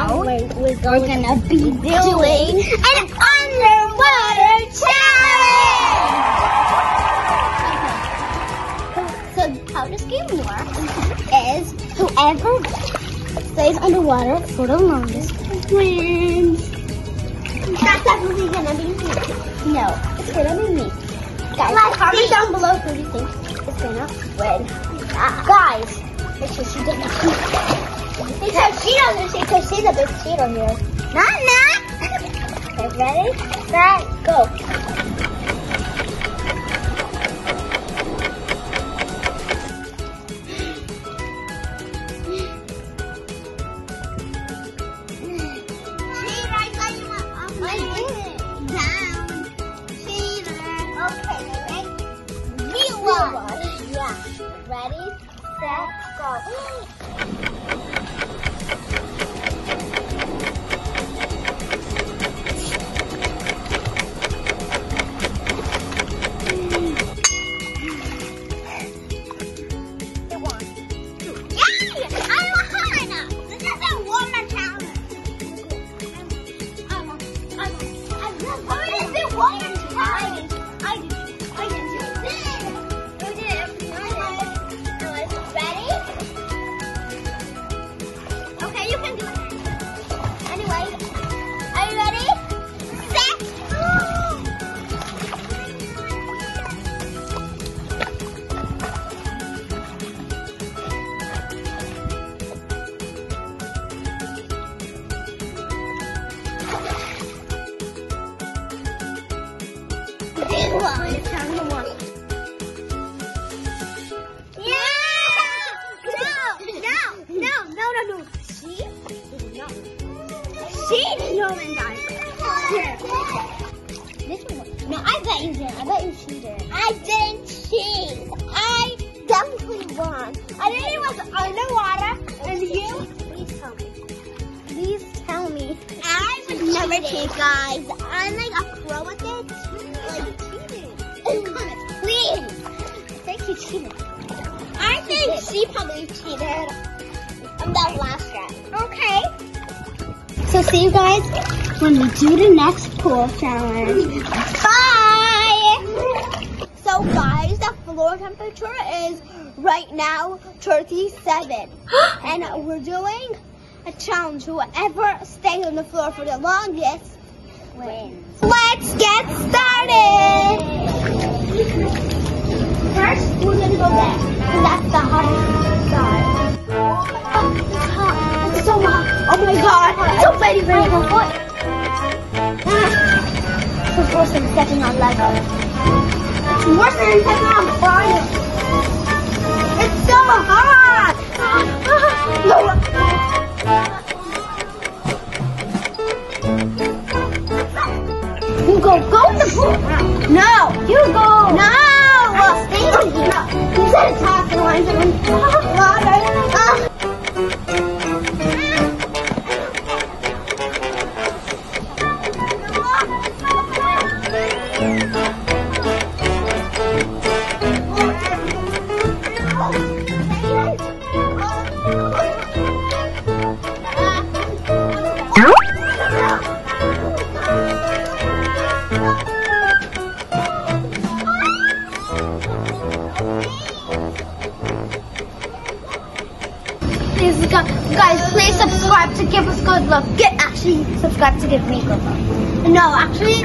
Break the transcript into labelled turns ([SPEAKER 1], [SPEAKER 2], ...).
[SPEAKER 1] now we're, we're, gonna be doing an underwater challenge. So how this game works is whoever stays underwater for the longest wins. That's definitely gonna be me. No, it's gonna be me. Guys,
[SPEAKER 2] Let's
[SPEAKER 1] comment
[SPEAKER 2] see.
[SPEAKER 1] down below who you think is gonna win. Guys, make sure she doesn't Because she doesn't cheat because she's a big cheater here. Not, not. okay, ready, set, go. Cheater, I thought did not win, guys. Here. This one. No, I bet you did. I bet you cheated. I didn't cheat. I definitely won. I think it was underwater, and you. Please tell me. Please tell me. I would never cheat, guys. I'm like a pro cheated. I think she probably cheated on that last round. Okay. So see you guys when we do the next pool challenge. Bye! So guys, the floor temperature is right now 37. and we're doing a challenge. Whoever stays on the floor for the longest wins. Let's get started! First, we're gonna go there. 'cause That's the hottest side. Oh, it's hot. Oh it's so hot. Oh my god. It's so very, very hot. It's worse than stepping on Lego. It's worse than stepping on fire. It's so hot. You go, go in the pool. No, you go. No. Well, stay in here. You said it's hot, so I'm going guys, please subscribe to give us good love. Get actually subscribe to give me good love. No, actually.